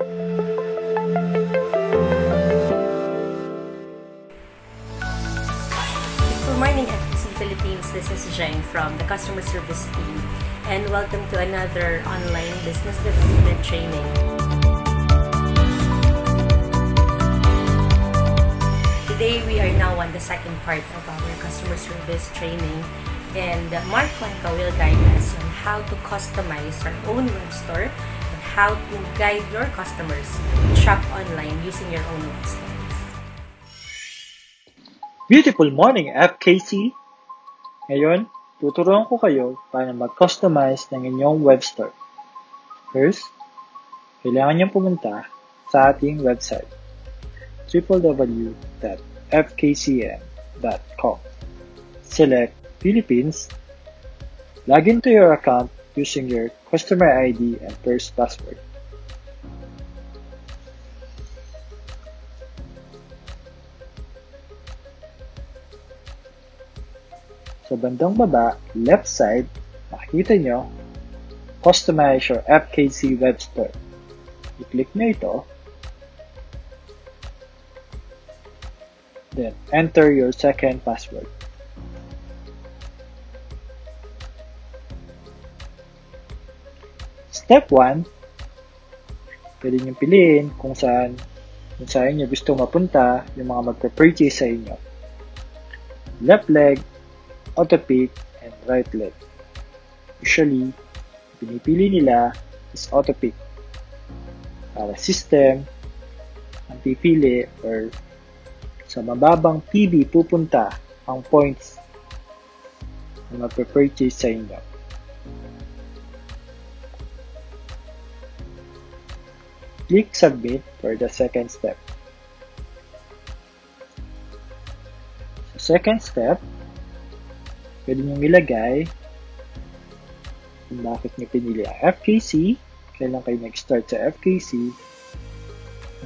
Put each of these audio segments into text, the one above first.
Good morning, FTC Philippines. This is Jane from the customer service team, and welcome to another online business development training. Today, we are now on the second part of our customer service training, and Mark Cuenca will guide us on how to customize our own web store how to guide your customers to shop online using your own web stores. Beautiful morning, FKC! Ngayon, tuturuan ko kayo paano mag-customize ng inyong web store. First, kailangan niyong pumunta sa ating website www.fkcm.com Select Philippines Log into your account using your customer ID and first password. Sa bandang baba, left side, makikita nyo, Customize your FKC web store. I-click nyo ito. Then, enter your second password. Step 1, pwede nyo piliin kung saan kung saan nyo gusto mapunta yung mga magpa-purchase sa inyo. Left leg, auto pick, and right leg. Usually, pinipili nila is auto pick. Para system, ang pipili or sa mababang PB pupunta ang points na magpa-purchase sa inyo. Click Submit for the second step. Sa second step, pwede nyo ilagay kung bakit nyo pinili ang FKC, kailan kayo nag-start sa FKC,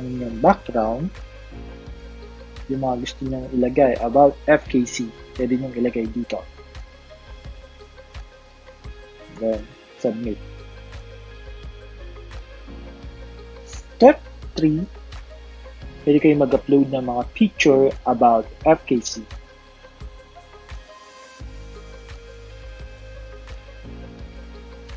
ang inyong background, yung mga gusto nyo ilagay about FKC, pwede nyo ilagay dito. Then, submit. 3, pwede kayo mag-upload ng mga picture about FKC.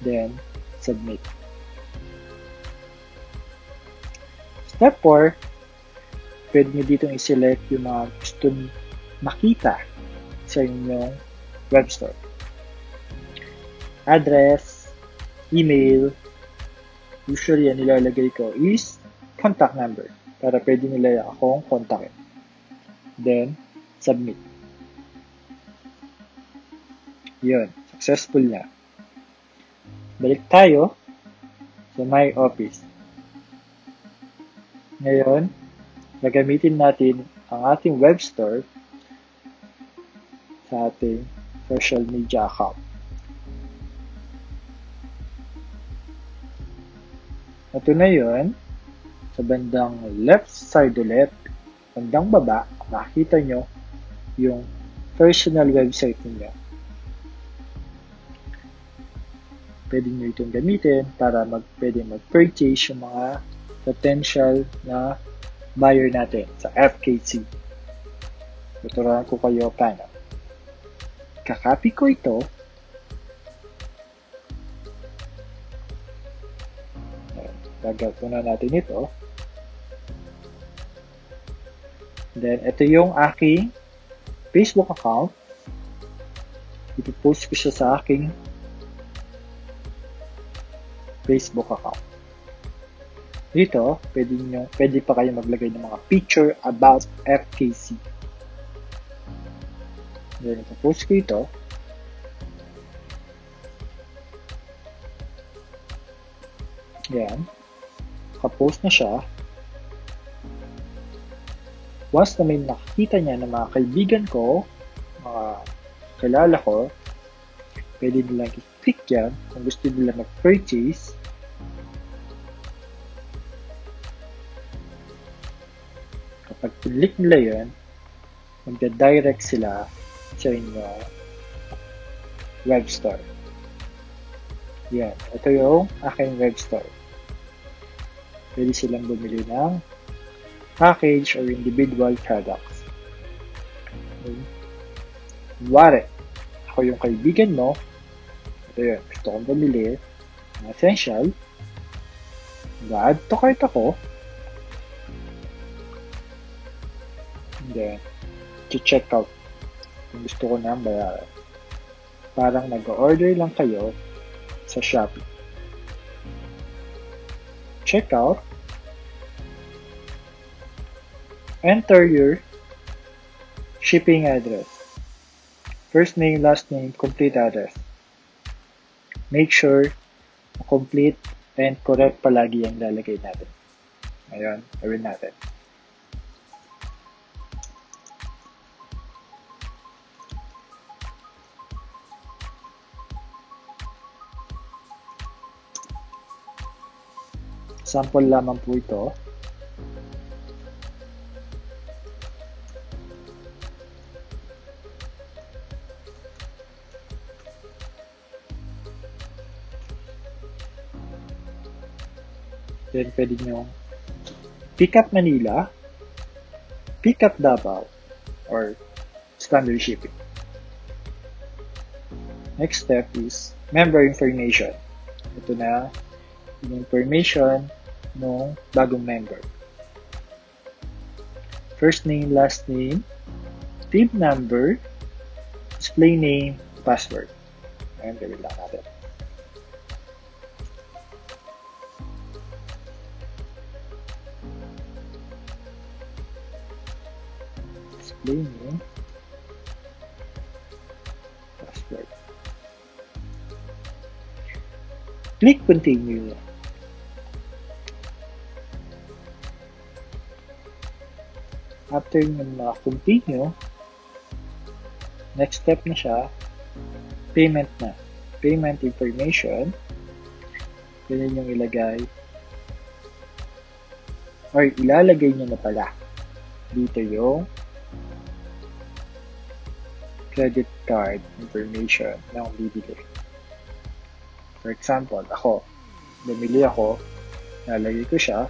Then, submit. Step 4, pwede nyo dito i-select yung mga gusto makita sa inyong web store. Address, email, usually ang nilalagay ko is contact number para pwede nila akong kontakin. Then, submit. Yun, successful na. Balik tayo sa My Office. Ngayon, gagamitin natin ang ating web store sa ating social media account. Ito na yun. Sa bandang left side ulit, bandang baba, makikita nyo yung personal website ninyo. Pwede nyo itong gamitin para mag, pwede mag-purchase yung mga potential na buyer natin sa FKC. Tuturuan ko kayo paano. Kakopy ko ito Gagawin na natin ito. Then, ito yung aking Facebook account. Ipopost ko siya sa aking Facebook account. Dito, pwede, nyo, pwede pa kayo maglagay ng mga picture about FKC. Then, ipopost ko ito. Yan nakapost na siya, once na may nakikita niya ng mga kaibigan ko, mga kilala ko, pwede nilang i-click yan kung gusto nila mag-purchase. Kapag click nila yun, magda-direct sila sa inyong web store. Yan. Ito yung aking web store. Pwede silang bumili ng package or individual products. Okay. Wari, ako yung kaibigan mo, ito yun, gusto kong bumili essential, mag-add to cart ako, and then, check out kung gusto ko na bayaran. Parang nag-order lang kayo sa Shopee. Check Enter your shipping address. First name, last name, complete address. Make sure complete and correct palagi ang lalagay natin. Ngayon, gawin natin. Sample lamang po ito. Then, pwede nyo pick up Manila, pick up Davao, or standard shipping. Next step is member information. Ito na yung information ng bagong member. First name, last name, team number, display name, password. Ayan, gawin lang natin. Display name, password. Click continue. After nyo ma-continue, next step na siya, payment na. Payment information. Pwede nyo ilagay or ilalagay nyo na pala dito yung credit card information na bibili. For example, ako, bumili ako, nalagay ko siya,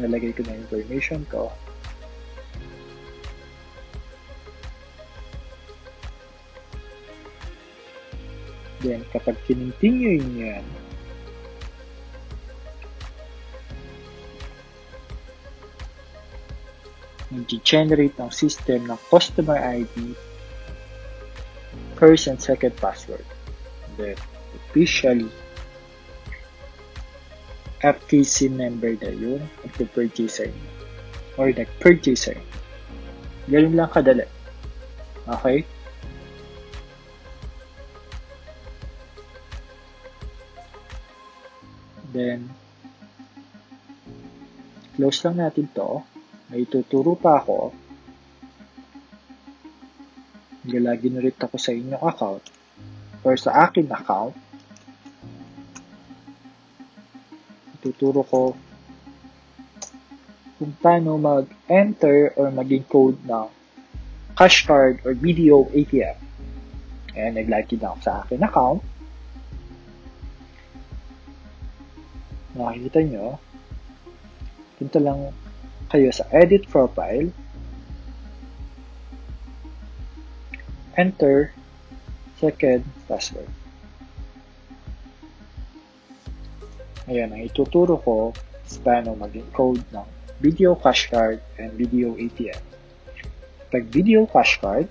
nalagay ko na information ko, Then, kapag kinontinue nyo yan, nag-generate ng system ng customer ID, first and second password. Then, officially, FTC member na yun at purchaser nyo. Or nag-purchaser. Ganun lang kadali. Okay? Then, close lang natin to. May tuturo pa ako. Galagin ulit ako sa inyong account or sa akin account. Tuturo ko kung paano mag-enter or maging code ng cash card or video ATM. Ayan, nag-login ako sa akin account. Makikita nyo, punta lang kayo sa edit profile, enter second password. Ayan, ang ituturo ko is paano maging code ng video cash card and video ATM. Pag video cash card,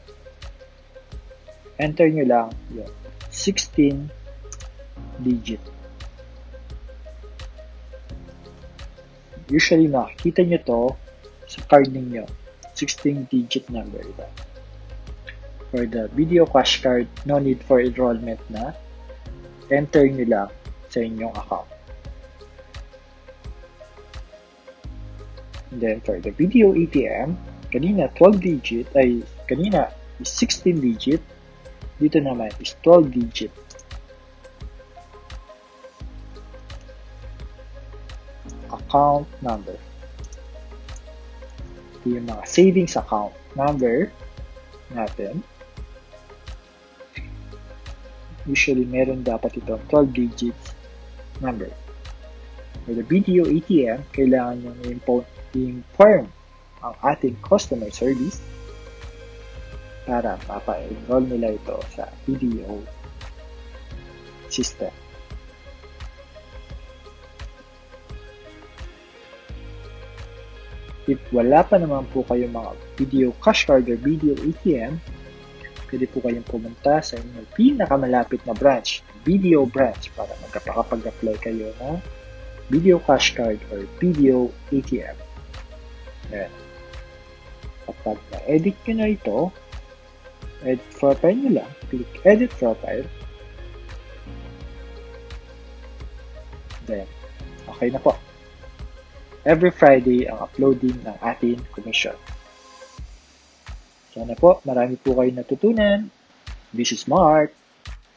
enter nyo lang yung 16 digit Usually, makikita nyo to sa card ninyo. 16-digit number ito. For the video cash card, no need for enrollment na. Enter nyo lang sa inyong account. And then, for the video ATM, kanina 12 digit, ay kanina is 16 digit. Dito naman is 12 digit. account number. Ito yung mga savings account number natin. Usually, meron dapat ito 12 digits number. or the BDO ATM, kailangan nyo i-inform ang ating customer service para mapa-enroll nila ito sa BDO system. If wala pa naman po kayo mga video cash card or video ATM, pwede po kayong pumunta sa inyong pinakamalapit na branch, video branch, para magkapag-apply kayo ng video cash card or video ATM. Ayan. Kapag na-edit nyo na ito, edit profile nyo lang, click edit profile, then, okay na po every Friday ang uploading ng ating commission. Sana po, marami po kayo natutunan. Is Mark.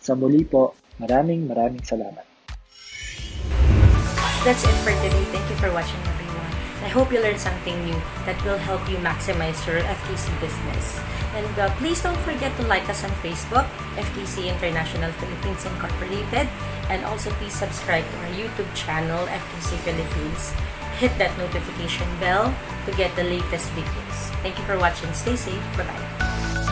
Sa muli po, maraming maraming salamat. That's it for today. Thank you for watching everyone. I hope you learned something new that will help you maximize your FTC business. And uh, please don't forget to like us on Facebook, FTC International Philippines Incorporated, and also please subscribe to our YouTube channel, FTC Philippines hit that notification bell to get the latest videos. Thank you for watching. Stay safe. Bye-bye.